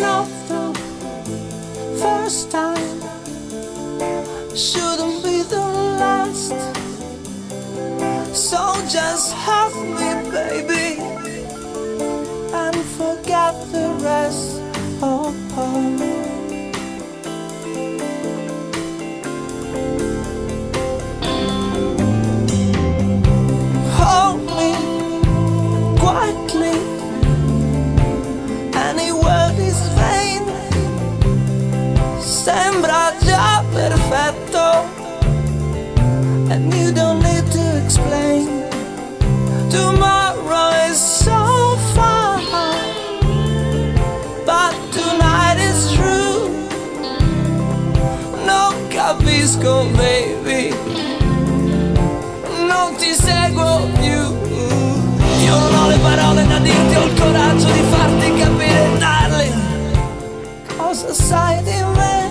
Not the first time shouldn't be the last. So just hug me, baby, and forget the rest. sembra già perfetto And you don't need to explain Tomorrow is so far But tonight is true No cabisco, baby sai di me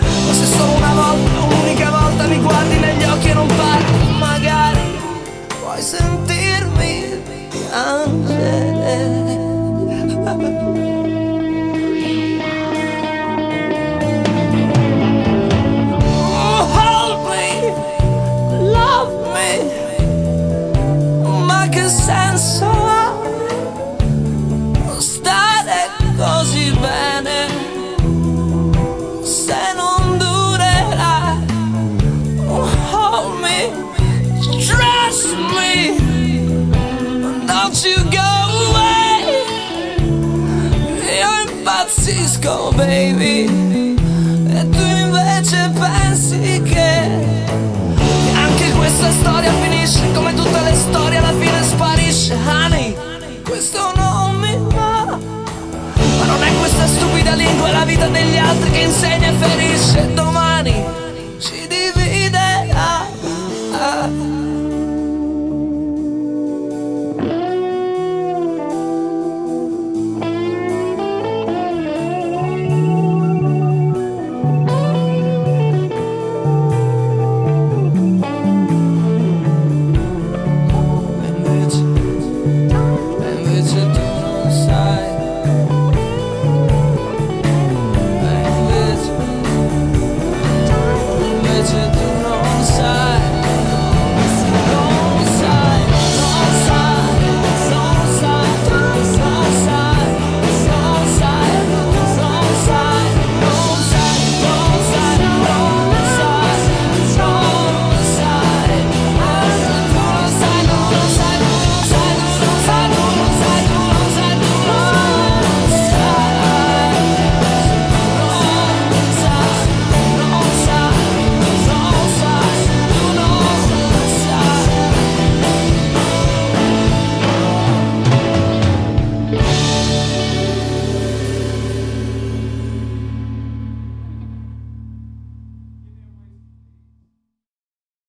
Ma se solo una volta, un'unica volta mi guardi negli occhi e non parli Magari puoi sentirmi piangere Oh, hold me, love me Ma che senso ha? go baby E tu invece pensi che Anche questa storia finisce come tutte le storie alla fine sparisce Honey, questo non mi va Ma non è questa stupida lingua e la vita degli altri che insegna e ferisce